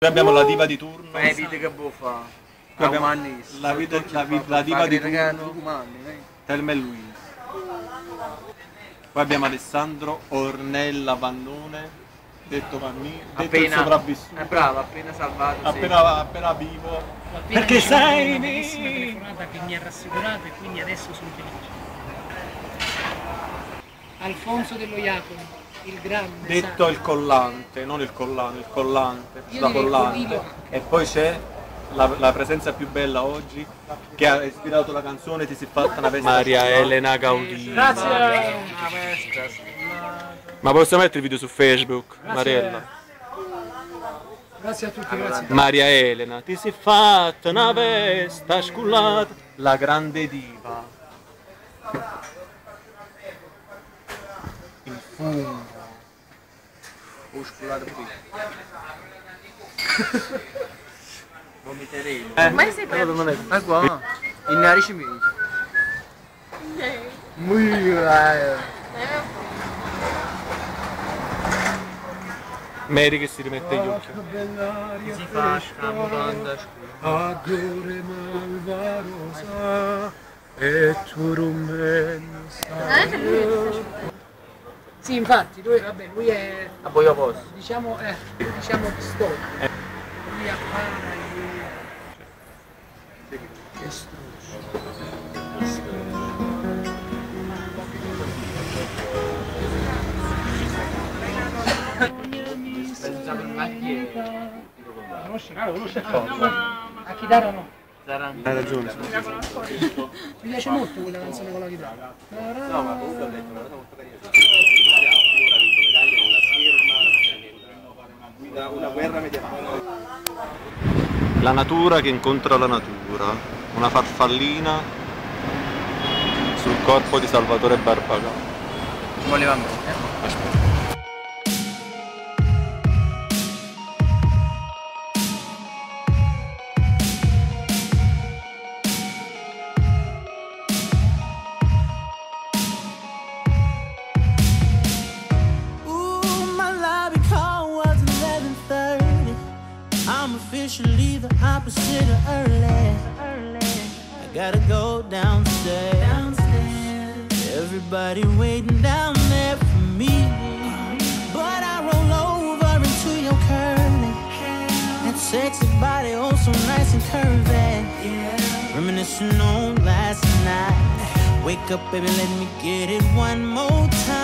Qui abbiamo la diva di turno. Ma vedi che buffa. Qui abbiamo la, vita- la vi- la diva di turno. Telma e Luisa. Poi abbiamo Alessandro Ornella Vannone, detto Vanni, detto il Appena, sopravvissuto. è bravo, appena salvato. sì. Appena, appena vivo. Appena Perché sei una bellissima telefonata che mi ha rassicurato e quindi adesso sono felice. Alfonso dello Iacono, il grande. Detto sa- il collante, non il collante, il collante, Io la collante. E poi c'è la, la presenza più bella oggi che ha ispirato la canzone Ti si è fatta una veste. Maria Elena Gaudì. Grazie. Scullata. Ma posso mettere il video su Facebook, Mariella? Grazie a tutti, grazie. Maria Elena, ti sei fatta una vesta scullata. La grande diva. Il fumo. muscular do bico. Vomiterei. É, Mas você pega. Mas bom. E nariz mesmo. Muito. Merige si rimette gli occhi. Si fascia, mutanda, Adore malvarosa e tu rumeni Sì, infatti, lui, vabbè, lui è, A poi io posso. diciamo, eh, diciamo pistola. Lui appara e... Macchia. Conosci? Ah, lo? A chitarra no. Saranno. Hai ragione. Mi piace molto quella canzone con la chitarra. No, ma comunque ho detto una cosa molto carina. La natura che incontra la natura. Una farfallina sul corpo di Salvatore Barbagà. Voleva me. Officially the opposite of early. I gotta go downstairs. Everybody waiting down there for me. But I roll over into your curly. That sexy body, oh so nice and curvy. Reminiscing on last night. Wake up, baby, let me get it one more time.